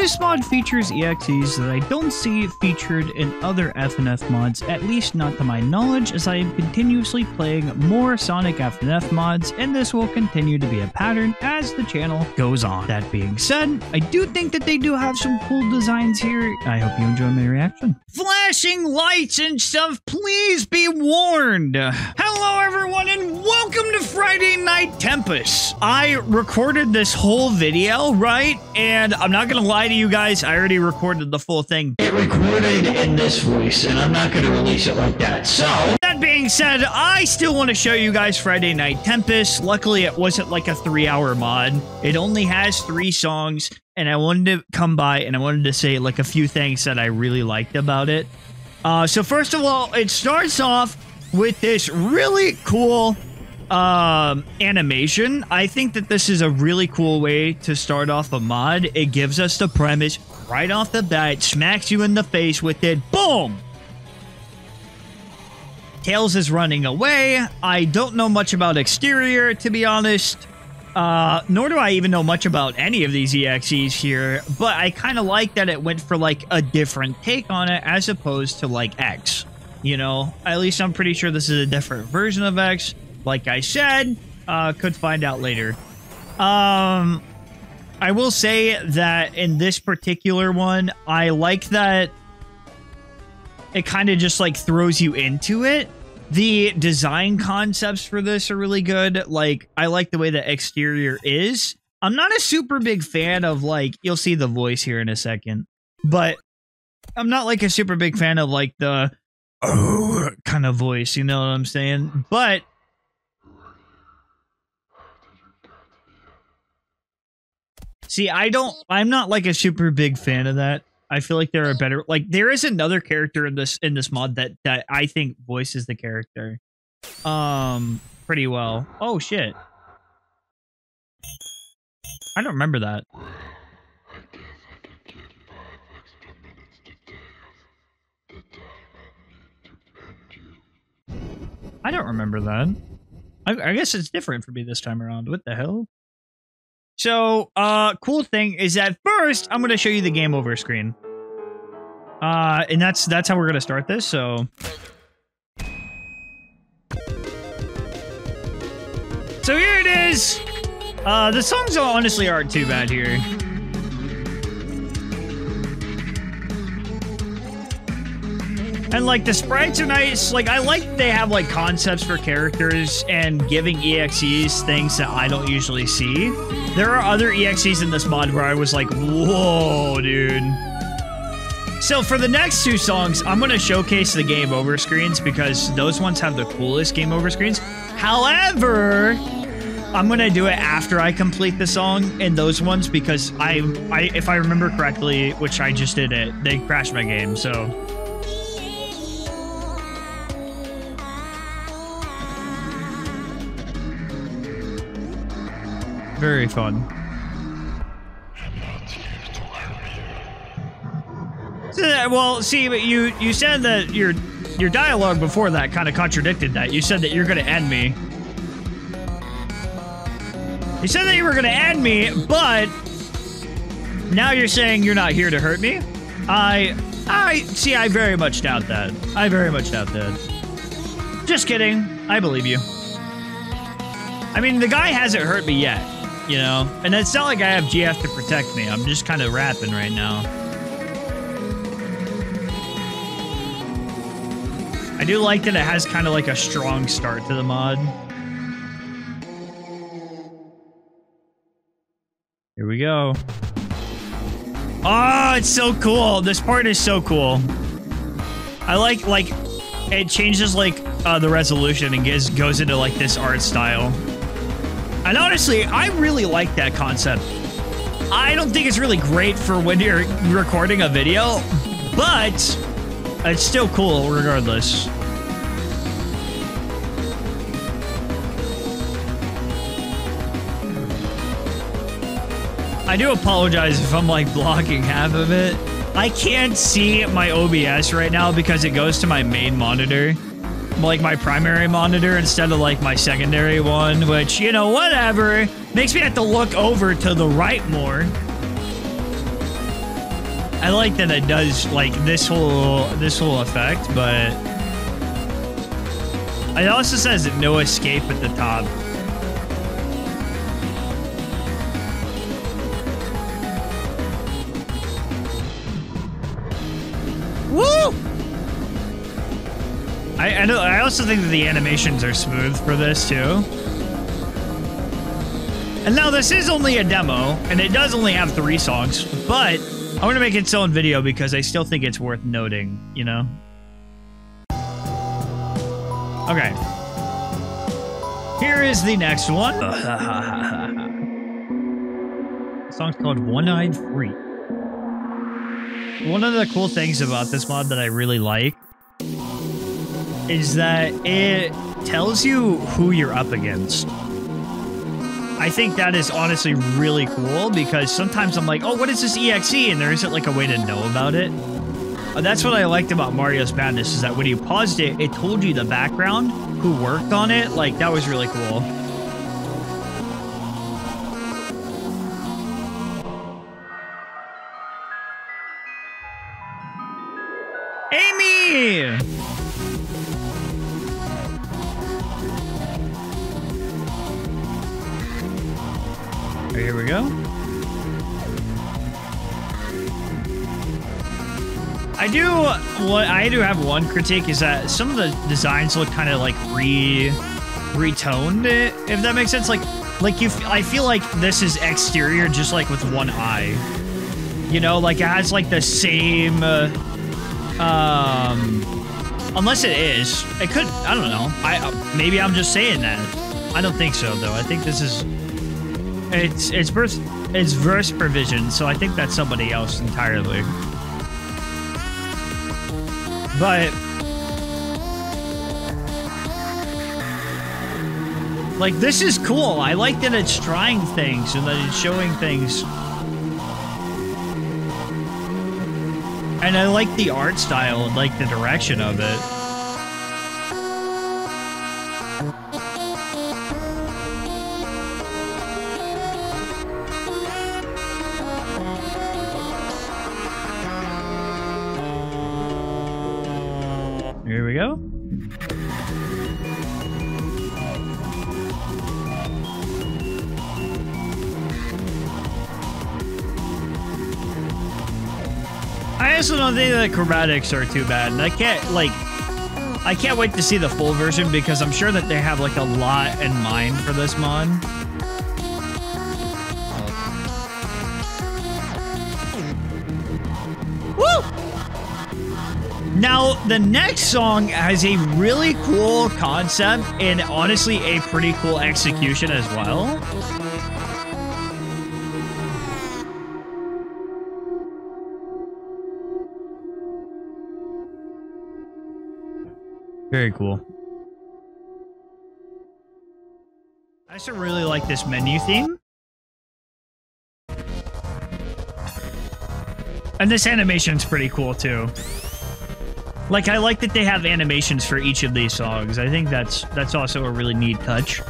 This mod features EXEs that I don't see featured in other FNF mods, at least not to my knowledge, as I am continuously playing more Sonic FNF mods, and this will continue to be a pattern as the channel goes on. That being said, I do think that they do have some cool designs here. I hope you enjoy my reaction. Flashing lights and stuff, please be warned. Hello everyone and welcome to Friday Night Tempest. I recorded this whole video, right? And I'm not gonna lie to you guys, I already recorded the full thing. It recorded in this voice, and I'm not going to release it like that. So, That being said, I still want to show you guys Friday Night Tempest. Luckily, it wasn't like a three hour mod. It only has three songs, and I wanted to come by and I wanted to say like a few things that I really liked about it. Uh, so first of all, it starts off with this really cool um, animation. I think that this is a really cool way to start off a mod. It gives us the premise right off the bat, smacks you in the face with it. Boom! Tails is running away. I don't know much about Xterion, to be honest. Uh, nor do I even know much about any of these EXEs here, but I kind of like that it went for like a different take on it as opposed to like X. You know, at least I'm pretty sure this is a different version of X. Like I said, uh, could find out later. Um, I will say that in this particular one, I like that it kind of just like throws you into it. The design concepts for this are really good. Like, I like the way the Xterion is. I'm not a super big fan of like, you'll see the voice here in a second, but I'm not like a super big fan of like the oh kind of voice, you know what I'm saying? But See, I don't I'm not like a super big fan of that. I feel like there are better like there is another character in this in this mod that that I think voices the character um pretty well. Oh shit. I don't remember that. I don't remember that. I, I guess it's different for me this time around. What the hell? So, uh, cool thing is that first, I'm going to show you the game over screen. Uh, and that's, that's how we're going to start this, so... So here it is! Uh, the songs honestly aren't too bad here. And like the sprites are nice. Like I like they have like concepts for characters and giving EXEs things that I don't usually see. There are other EXEs in this mod where I was like, whoa, dude. So for the next two songs, I'm to showcase the game over screens because those ones have the coolest game over screens. However, I'm to do it after I complete the song in those ones because I, I, if I remember correctly, which I just did it, they crashed my game, so... Very fun. That, well, see, but you you said that your your dialogue before that kind of contradicted that. You said that you're going to end me. You said that you were going to end me, but now you're saying you're not here to hurt me. I I see. I very much doubt that. I very much doubt that. Just kidding. I believe you. I mean, the guy hasn't hurt me yet you know? And it's not like I have GF to protect me. I'm just kind of rapping right now. I do like that it has kind of like a strong start to the mod. Here we go. Oh, it's so cool. This part is so cool. I like, like, it changes, like, uh, the resolution and gets, goes into, like, this art style. And honestly, I really like that concept. I don't think it's really great for when you're recording a video, but it's still cool regardless. I do apologize if I'm like blocking half of it. I can't see my OBS right now because it goes to my main monitor like my primary monitor instead of like my secondary one, which, you know, whatever. Makes me have to look over to the right more. I like that it does like this whole this whole effect, but it also says no escape at the top. I, I know. I also think that the animations are smooth for this too. And now this is only a demo, and it does only have three songs, but I want to make its own video because I still think it's worth noting, you know? Okay. Here is the next one. the song's called One-Eyed Freak. One of the cool things about this mod that I really like is that it tells you who you're up against. I think that is honestly really cool because sometimes I'm like, oh, what is this EXE? And there isn't like a way to know about it. Uh, that's what I liked about Mario's Madness is that when you paused it, it told you the background, who worked on it. Like, that was really cool. Amy! Here we go. I do what I do have one critique is that some of the designs look kind of like re retoned if that makes sense like like you I feel like this is Xterion just like with one eye. You know, like it has like the same uh, um unless it is. It could I don't know. I uh, maybe I'm just saying that. I don't think so though. I think this is it's it's verse it's verse provision, so I think that's somebody else entirely. But like this is cool. I like that it's trying things and that it's showing things. And I like the art style and like the direction of it. I also don't think the chromatics are too bad. And I can't, like, I can't wait to see the full version because I'm sure that they have, like, a lot in mind for this mod. Now, the next song has a really cool concept and honestly a pretty cool execution as well. Very cool. I also really like this menu theme. And this animation's pretty cool too. Like I like that they have animations for each of these songs. I think that's that's also a really neat touch.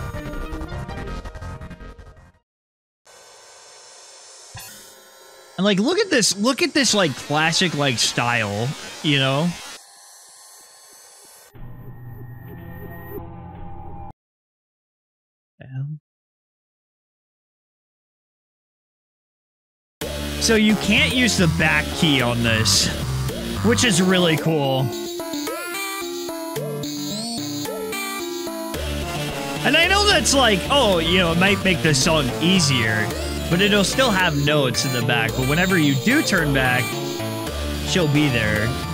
And like look at this, look at this like classic like style, you know? So you can't use the back key on this, which is really cool. And I know that's like, oh, you know, it might make the song easier, but it'll still have notes in the back. But whenever you do turn back, she'll be there.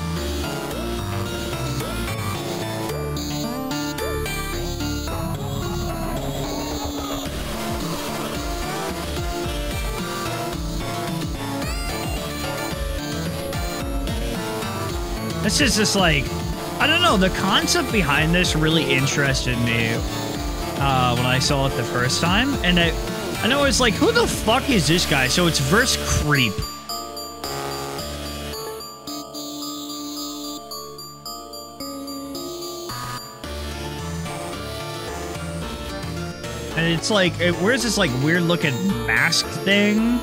This is just like, I don't know, the concept behind this really interested me uh, when I saw it the first time. And I, I know it's like, who the fuck is this guy? So it's verse creep. And it's like, where's this like weird looking mask thing?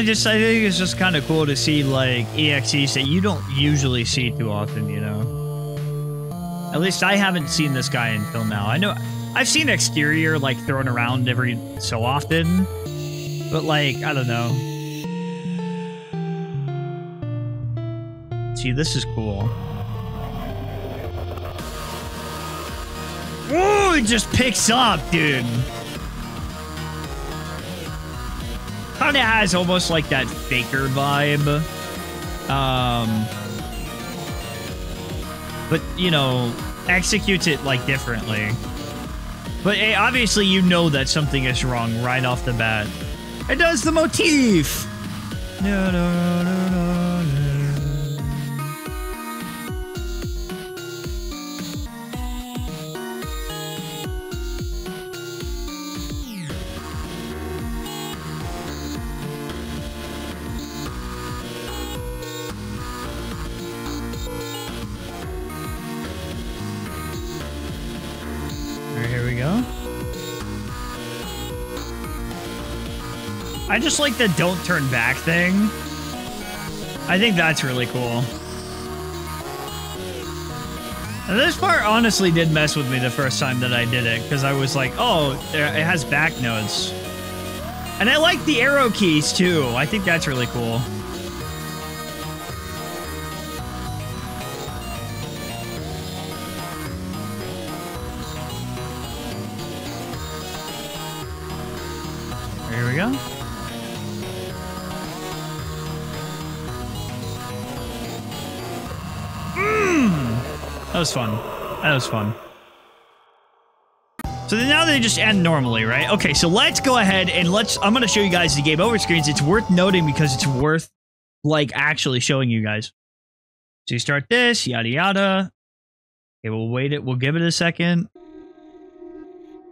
I just I think it's just kind of cool to see like EXEs that you don't usually see too often, you know. At least I haven't seen this guy until now. I know I've seen Xterion like thrown around every so often, but like I don't know. See, this is cool. Ooh, it just picks up, dude. Kind of has almost like that faker vibe. Um, but you know, executes it like differently. But eh, obviously, you know that something is wrong right off the bat. It does the motif. No, no, no, we go. I just like the don't turn back thing. I think that's really cool. And this part honestly did mess with me the first time that I did it because I was like, oh, it has back notes. And I like the arrow keys too. I think that's really cool. We go. Mmm! That was fun. That was fun. So now they just end normally, right? Okay, so let's go ahead and let's... I'm going to show you guys the game over screens. It's worth noting because it's worth, like, actually showing you guys. So you start this, yada yada. Okay, we'll wait it. We'll give it a second.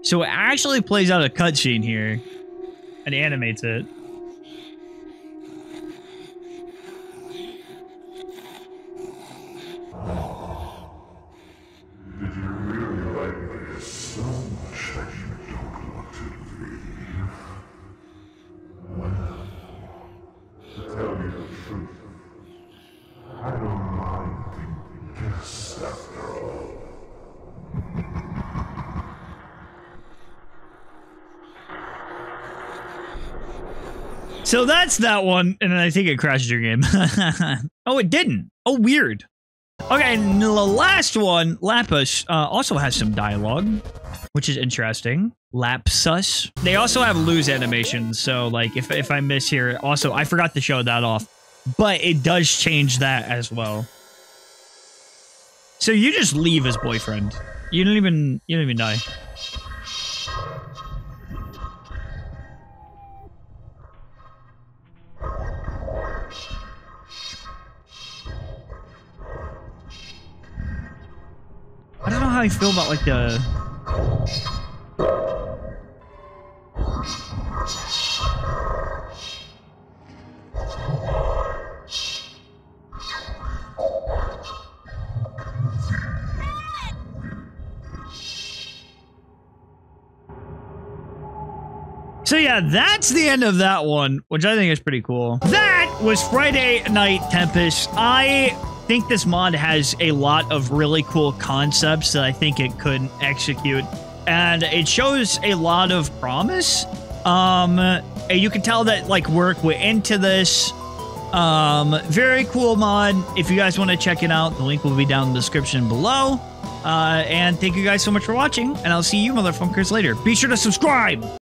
So it actually plays out a cutscene here and animates it. Did you So that's that one, and I think it crashed your game. oh, it didn't. Oh, weird. Okay, and the last one, Lapus, uh, also has some dialogue, which is interesting. Lapsus. They also have lose animations, so like if if I miss here, also I forgot to show that off, but it does change that as well. So you just leave as boyfriend. You don't even you don't even die. How I feel about like the that's the end of that one, which I think is pretty cool. That was Friday Night Tempest. I think this mod has a lot of really cool concepts that I think it could execute. And it shows a lot of promise. Um, you can tell that like work went into this. Um, very cool mod. If you guys want to check it out, the link will be down in the description below. Uh, and thank you guys so much for watching, and I'll see you motherfuckers later. Be sure to subscribe!